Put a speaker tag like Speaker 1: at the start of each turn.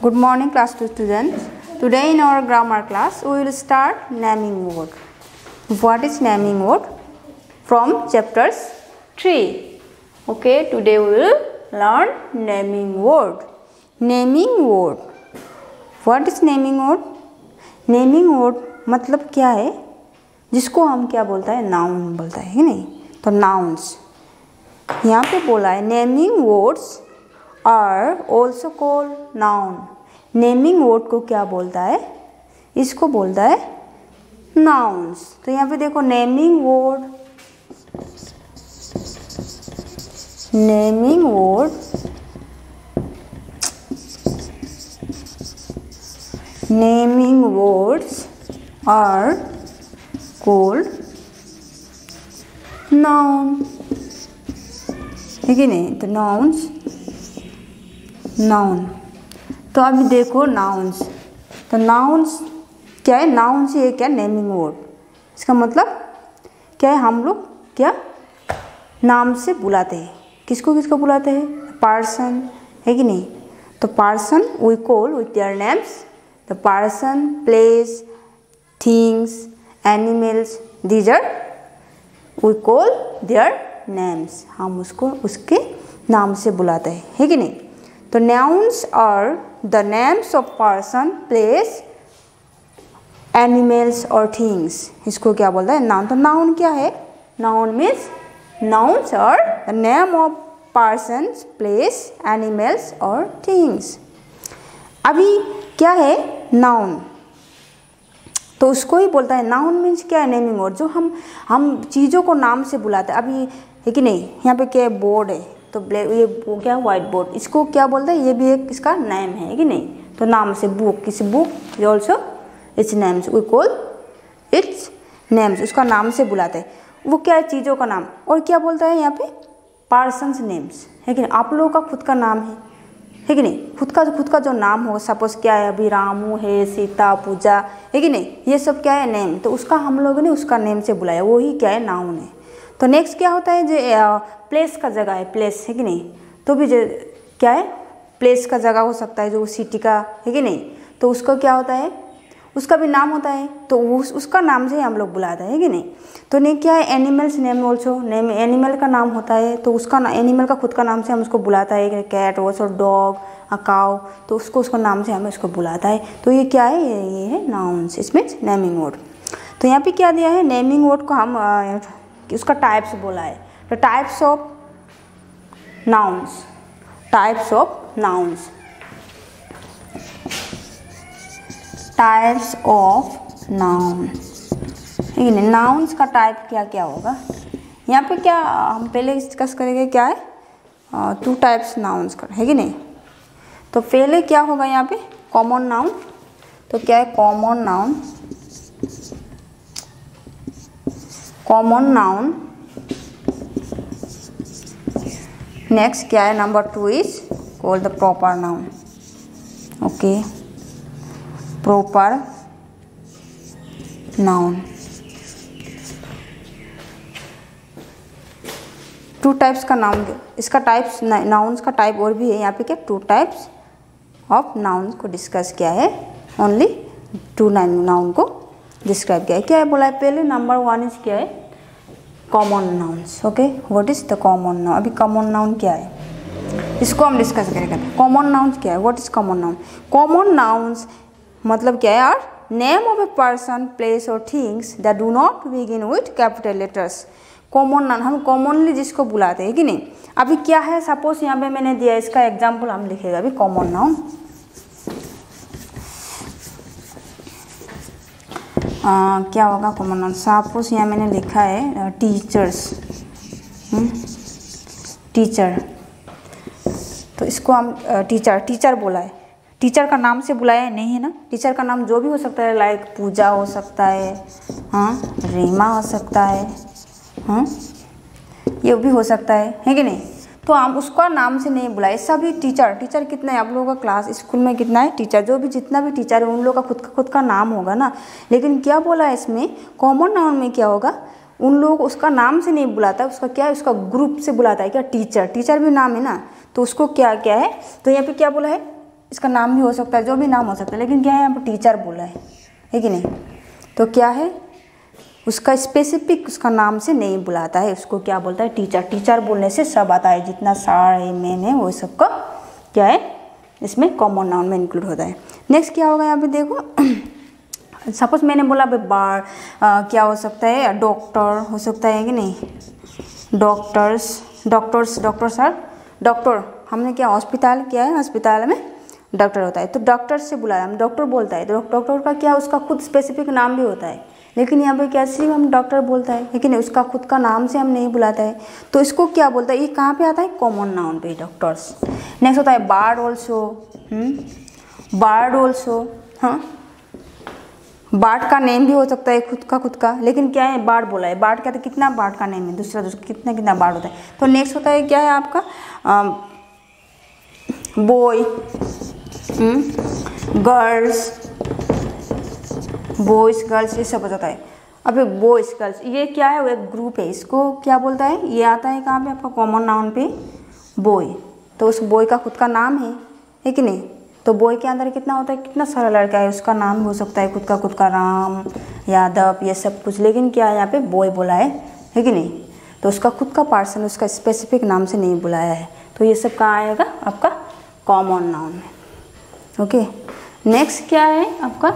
Speaker 1: Good morning class 2 students. Today in our grammar class we will start naming word. What is naming word? From chapters 3. Okay, today we will learn naming word. Naming word. What is naming word? Naming word मतलब क्या है जिसको हम क्या बोलता है noun बोलता है नहीं तो नाउन्स यहाँ पे बोला है naming words are also call noun naming word को क्या बोलता है? इसको बोलता है नाउन्स तो यहाँ पे देखो naming word naming word naming words are called noun ठीक है नहीं? तो नाउन्स नाउन तो अभी देखो नाउन्स तो नाउन्स क्या है? नाउन्स ये क्या नेमिंग वर्ड इसका मतलब क्या है? हम लोग क्या? नाम से बुलाते हैं। किसको किसको बुलाते हैं? पार्सन है कि नहीं? तो person we call with their names the person place things animals these are we call their names हम उसको, उसके नाम से बुलाते हैं। है कि नहीं? तो nouns are the names of person place animals और थिंग्स इसको क्या बोलता है? नाउन तो नाउन क्या है? Noun means nouns are the name of person place animals और थिंग्स अभी क्या है? नाउन तो उसको ही बोलता है नाउन मीन्स क्या है? नेमिंग वर्ड जो हम हम चीज़ों को नाम से बुलाते हैं। अभी है कि नहीं? यहाँ पे क्या बोर्ड है। तो ब्लैक ये क्या व्हाइट बोर्ड इसको क्या बोलते हैं? ये भी एक इसका नेम है कि नहीं? तो नाम से बुक किसी book also its names we call its names उसका नाम से बुलाते हैं। वो क्या है? चीज़ों का नाम। और क्या बोलता है यहाँ पे? पार्सन्स नेम्स है कि नहीं? आप लोगों का खुद का नाम है। है कि नहीं? खुद का खुद का जो नाम हो सपोज़ क्या है? अभी रामू है, सीता, पूजा। है कि नहीं? ये सब क्या है? नेम तो उसका हम लोगों ने उसका नेम से बुलाया। वही क्या है? नाउन है। तो नेक्स्ट क्या होता है? जो प्लेस का जगह है प्लेस है कि नहीं? तो भी जो क्या है? प्लेस का जगह हो सकता है जो सिटी का है कि नहीं? तो उसका क्या होता है? उसका भी नाम होता है। तो उस उसका नाम से हम लोग बुलाते हैं कि नहीं? तो नहीं क्या है? Animals name also name animal का नाम होता है। तो उसका एनिमल का खुद का नाम से हम उसको बुलाता है कैट वॉस और डॉग अकाउ तो उसको उसका नाम से हमें उसको बुलाता है। तो ये क्या है? ये, ये है नाउन्स इसमें नेमिंग वर्ड तो यहाँ पे क्या दिया है? नेमिंग वर्ड को हम उसका टाइप्स बोला है। तो types of nouns types of nouns types of noun ठीक है नाउन्स का टाइप क्या क्या होगा? यहाँ पे क्या हम पहले डिस्कस करेंगे, क्या है? टू टाइप्स नाउन्स का, है कि नहीं? तो पहले क्या होगा यहाँ पे? कॉमन नाउन तो क्या है? Common noun common noun next क्या है? Number two is call the proper noun okay proper noun two types का नाउन इसका टाइप्स नाउन्स का टाइप और भी है यहाँ पे क्या? टू टाइप्स ऑफ़ नाउन को डिस्कस किया है. ओनली टू नाउन को. डिस्क्राइब किया है। क्या है बोला है? पहले नंबर वन इज़ क्या है? Common nouns okay what is the common noun अभी कॉमन नाउन क्या है? इसको हम डिस्कस करेंगे। कॉमन नाउन्स क्या है? What is common noun common nouns मतलब क्या है यार? Name of a person place और things that do not begin with capital letters common noun हम कॉमनली जिसको बुलाते हैं, कि नहीं? अभी क्या है? सपोज़ यहाँ पे मैंने दिया, इसका एग्ज़ाम्पल हम लिखेगा। अभी कॉमन नाउन आ, क्या होगा कॉमन नाउन सपोज़ यहाँ मैंने लिखा है टीचर्स टीचर तो इसको हम टीचर टीचर बोला है। टीचर का नाम से बुलाया नहीं है ना? टीचर का नाम जो भी हो सकता है लाइक पूजा हो सकता है हाँ? रीमा हो सकता है हाँ? ये भी हो सकता है है कि नहीं? तो हम उसका नाम से नहीं बुलाए। सभी टीचर टीचर कितना है? आप लोगों का क्लास, स्कूल में कितना है? टीचर, जो भी जितना भी टीचर है, उन लोगों का खुद का खुद का नाम होगा ना। लेकिन क्या बोला है इसमें? कॉमन नाउन में क्या होगा? उन लोग उसका नाम से नहीं बुलाता, उसका क्या है? उसका ग्रुप से बुलाता है क्या? टीचर टीचर भी नाम है ना। तो उसको क्या क्या है? तो यहाँ पे क्या बोला है? इसका नाम भी हो सकता है, जो भी नाम हो सकता है। लेकिन क्या है? यहाँ पर टीचर बोला है। है कि नहीं? तो क्या है? उसका स्पेसिफिक उसका नाम से नहीं बुलाता है। उसको क्या बोलता है? टीचर टीचर बोलने से सब आता है। जितना सारे मेन है वो सबका क्या है? इसमें कॉमन नाउन में इंक्लूड होता है। नेक्स्ट क्या होगा यहाँ पे देखो? सपोज़ मैंने बोला भाई बार आ, क्या हो सकता है? डॉक्टर हो सकता है कि नहीं? Doctors doctors doctor sir doctor हमने क्या हॉस्पिटल किया है? अस्पताल में डॉक्टर होता है। तो डॉक्टर से बुलाया। हम डॉक्टर बोलता है। तो डॉक्टर का क्या? उसका खुद स्पेसिफिक नाम भी होता है। लेकिन यहाँ पे क्या सिर्फ़ हम डॉक्टर बोलता है, लेकिन उसका खुद का नाम से हम नहीं बुलाता है। तो इसको क्या बोलता है? ये कहाँ पे आता है? कॉमन नाउन पे डॉक्टर्स नेक्स्ट होता है बार्ड ऑल्सो बार्ड ऑल्सो हाँ? बार्ड का नेम भी हो सकता है, खुद का खुद का। लेकिन क्या है? बार्ड बोला है। बार्ड का तो कितना बार्ड का नेम है? दूसरा दूसरा, कितना कितना बार्ड होता है? तो नेक्स्ट होता है, क्या है आपका? बॉय गर्ल्स बॉयज़ गर्ल्स ये सब हो जाता है। अब बॉयज़ गर्ल्स ये क्या है? वो एक ग्रुप है। इसको क्या बोलता है? ये आता है कहाँ पे? आपका कॉमन नाउन पे। बॉय तो उस बॉय का खुद का नाम है है कि नहीं? तो बॉय के अंदर कितना होता है? कितना सारा लड़का है, उसका नाम हो सकता है। खुद का खुद का राम यादव, ये सब कुछ। लेकिन क्या है यहाँ पे? बॉय बोला है है कि नहीं? तो उसका खुद का पार्सन उसका स्पेसिफिक नाम से नहीं बुलाया है। तो ये सब कहाँ आएगा? आपका कॉमन नाउन में। ओके नेक्स्ट क्या है आपका?